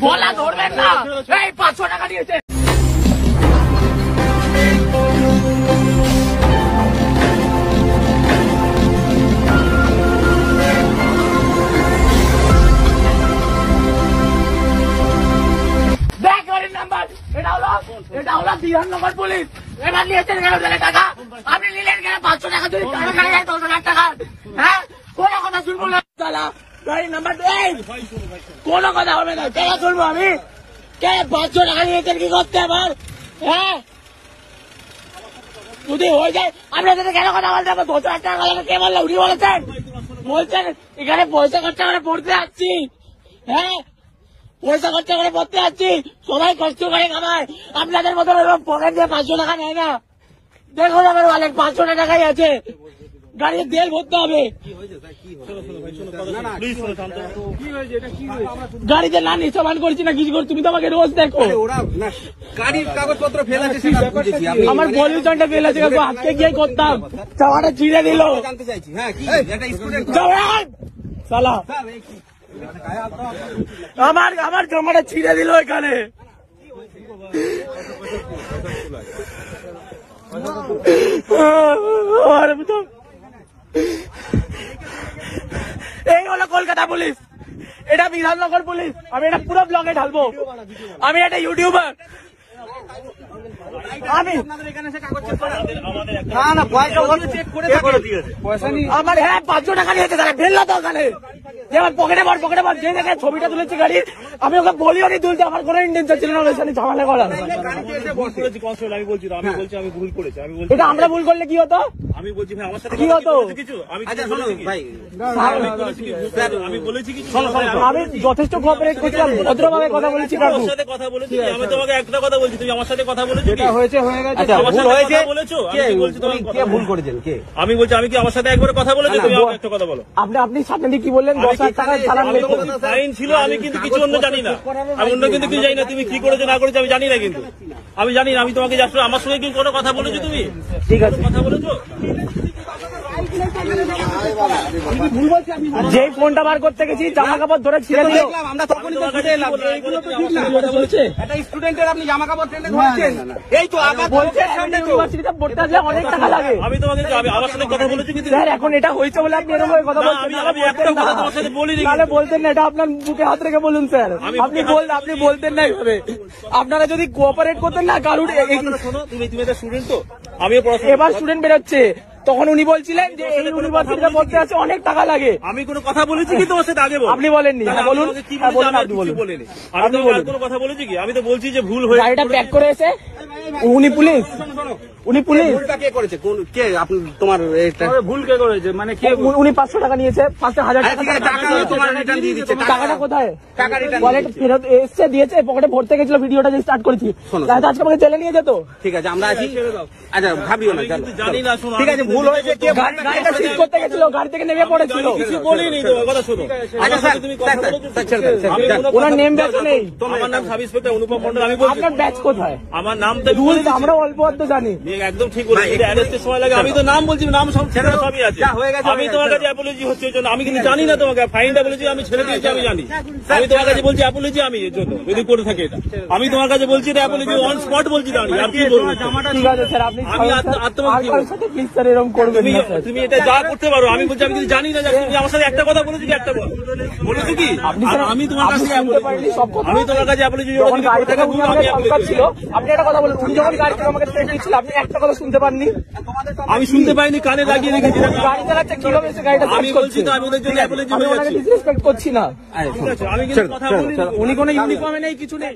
বলা ধরবেন না। এই পাঁচশো টাকা নাম্বার এটা হলো বিধাননগর পুলিশ। এবার নিয়েছেন কেন টাকা? আপনি নিলেন কেন পাঁচশো টাকা? যদি টাকা দশ হাজার টাকা হ্যাঁ কোনো কথা শুনব না গাড়ির নাম্বার এই কোনো কথা হবে না কে শুনব আমি? কে পাঁচশো টাকা নিয়েছেন কি করতে আবার? হ্যাঁ? যদি হয়ে যায়, আপনার সাথে কেন কথা বলতে দশ হাজার টাকা লাগে কে বলল? উনি বলেছেন। বলছেন, এখানে পয়সা খরচা করে পড়তে যাচ্ছি হ্যাঁ? পয়সা খরচা করে পড়তে যাচ্ছি সবাই কষ্ট করে খাবার আপনাদের মতো পকেট দিয়ে পাঁচশো টাকা নেয় না। দেখুন আমার ওয়ালেট পাঁচশো টাকাই আছে। গাড়িতে তেল ভরতে হবে। গাড়িতে না নিঃসমান করছি না কিছু করছি তুমি তো আমাকে রোজ দেখো। ওরা গাড়ির কাগজপত্র ফেল আছে সেটা বুঝেছি আমি। আমার পলিউশনটা ফেল আছে কাকু আজকে গিয়ে করতাম। চাওয়াটা ছিঁড়ে দিল। জানতে চাইছি হ্যাঁ! সালা। আমার আমার জামাটা ছিঁড়ে দিল এখানে। বুঝো। এই হলো কলকাতা পুলিশ। এটা বিধাননগর পুলিশ। আমি এটা পুরো ব্লগে ঢালবো। আমি একটা ইউটিউবার আমি না না পয়সা আমার হ্যাঁ পাঁচশো টাকা নিয়েছে তারা ফেলল তো ওখানে। আমার পকেটে ভর পকেটে ভর যে দেখে ছবিটা তুলেছি গাড়ির আমি ওকে বলিও নি তুলতে আমার কোনো ইন্টেনশন ছিল না ওর সাথে ঝামেলা করার আমি বলছি আমি বলছি আমি ভুল করেছি আমি বলছি এটা আমরা ভুল করলে কি হতো? আমি বলছি ভাই আমার সাথে কি হতো? কিছু? আমি আচ্ছা কিছু শোনো বলেছি কি? ভাই। আমি বলেছি কি? আমি বলেছি কিছু? শোনো শোনো আমি যথেষ্ট কোঅপারেট করছিলাম ভদ্রভাবে কথা বলেছি কাকু। সাথে কথা বলেছি আমি তোমাকে একটা কথা বলছি তুমি আমার সাথে কথা বলেছ কি? হয়েছে হয়ে গেছে। আচ্ছা ভুল হয়েছে? বলেছ? আমি কি? বলছি তুমি কে ভুল করেছেন? কে? আমি বলছি আমি কি আমার সাথে একবার কথা বলেছ? তুমি আমাকে একটা কথা বলো। আপনি আপনি সামনে কি বললেন? বেতন। বলছি ফাইন ছিল আমি কিন্তু কিছু অন্য জানি না। আমি অন্য কিন্তু কিছু জানি না তুমি কি করেছ না করেছ আমি জানি না কিন্তু। আমি জানি না আমি তোমাকে আমার সঙ্গে কি কোনো কথা বলেছ তুমি? ঠিক আছে। কথা বলেছ? যেই ফোনটা বার করতে গেছি জামা কাপড় ধরে ছিঁড়ে দিল। আমরা তখনই তো ছুটে এলাম এইগুলো তো ঠিক না। ভিডিওটা স্টুডেন্টের আপনি জামা কাপড় টেনে ধরছেন? এই তো আবার বলছে সামনে ইউনিভার্সিটিতে পড়তে আসলে অনেক টাকা লাগে। আমি তোমাকে আমার সাথে কথা বলেছি কিন্তু স্যার এখন এটা হয়েছে বলে আপনি এরকম কথা বলছেন আমি- বলতেন একটা না। কথা তোমার সাথে বলিনি নাহলে বলতেন না এটা আপনার বুকে হাত রেখে বলুন স্যার। আমি আপনি বল আপনি বলতেন না এইভাবে। আপনারা যদি কোঅপারেট করতেন না কারুর এ- এ- কথাটা শোনো তুমি তুমি একটা স্টুডেন্ট তো। আমিও পড়াশোনা এবার স্টুডেন্ট বেরোচ্ছে। তখন উনি বলছিলেন যে এই ইউনিভার্সিটিতে বলতে আছে অনেক টাকা লাগে আমি কোনো কথা বলেছি কি তোমার সাথে আগে বল আপনি বলেননি। হ্যাঁ, বলুন। কি হ্যাঁ, বলুন, আপনি বলুন। আমি আপনি তোমাকে আর বলুন। কোনো কথা বলেছি কি আমি তো বলছি যে ভুল হয়ে গাড়িটা প্যাক করে এসে উনি পুলিশ উনি পুলিশ। ভুলটা কে করেছে? কোন কে আপনি তোমার এটা? ভুল কে করেছে? মানে কে উনি পাঁচশো টাকা নিয়েছে পাঁচশো হাজার আরে ঠিক আছে, টাকা টাকা তোমার রিটার্ন দিয়ে দিচ্ছে টাকাটা কোথায়? টাকা return ওয়ালেট ফেরত এসছে দিয়েছে পকেটে ভরতে গেছিল ভিডিওটা যে স্টার্ট করেছি। তাহলে আজকে আমাকে জেলে নিয়ে যেত? ঠিক আছে আমরা আছি। আচ্ছা ভাবিও না আমি চলো, কিন্তু জানি না, শোনো, ঠিক আছে ভুল হয়েছে কে গাড়িটা সিজ করতে গেছিল গাড়ি থেকে নেমে পড়েছিল। কিছু বলিনি তো কথা শোনো। আচ্ছা আমার স্যার তুমি কথা স্যার, বলেছ স্যার, ছেড়ে দেন, স্যার, আমি যান। কোনো ওনার নেম ব্যাচ নেই। আমার নাম সাব ইন্সপেক্টর অনুপম মন্ডল আমি বলছি। আপনার ব্যাচ কোথায়? আমার নাম তো আমরা অল্প অল্প জানি। একদম ঠিক বলেছি। অ্যারেস্টের সময় লাগে আমি তো নাম বলছি নাম সব ছেড়ে দাও, সবই আছে। যা, হয়ে গেছে, আমি তোমার কাছে অ্যাপোলজি হচ্ছে ওই জন্য। আমি কিন্তু জানি না তোমাকে। ফাইনটা বলেছি আমি ছেড়ে দিয়েছি আমি জানি। আমি তোমার কাছে বলছি অ্যাপোলজি আমি এর জন্য যদি করে থাকে এটা। আমি তোমার কাছে বলছি এটা অ্যাপোলজি অন স্পট বলছি দাঁড়িয়ে আর কি বলব? ঠিক আছে স্যার আপনি আমি? সাথে প্লিজ স্যার এরকম করবেন তুমি না স্যার তুমি এটা যা করতে পারো আমি বলছি আমি কিন্তু জানি না যে তুমি আমার সাথে একটা কথা বলেছ কি একটা বল বলেছ কি? আমি তোমার কাছে কথা? আমি তোমার কাছে অ্যাপোলজি আমাকে সংবাদ ছিল আপনি একটা কথা বলুন উনি যখন গাড়ি থেকে আমাকে ট্রেন আপনি একটা কথা শুনতে পাননি। আমি শুনতে পাইনি কানে লাগিয়ে রেখেছি। গাড়ি চালাচ্ছে কীভাবে সে গাড়িটা আমি বলছি করছে? তো আমি ওদের জন্য অ্যাপোলজি আমি ওনাকে ডিসরেসপেক্ট করছি না। আমি কিন্তু কথা বলিনি উনি কোনো ইউনিফর্মে নেই কিছু নেই।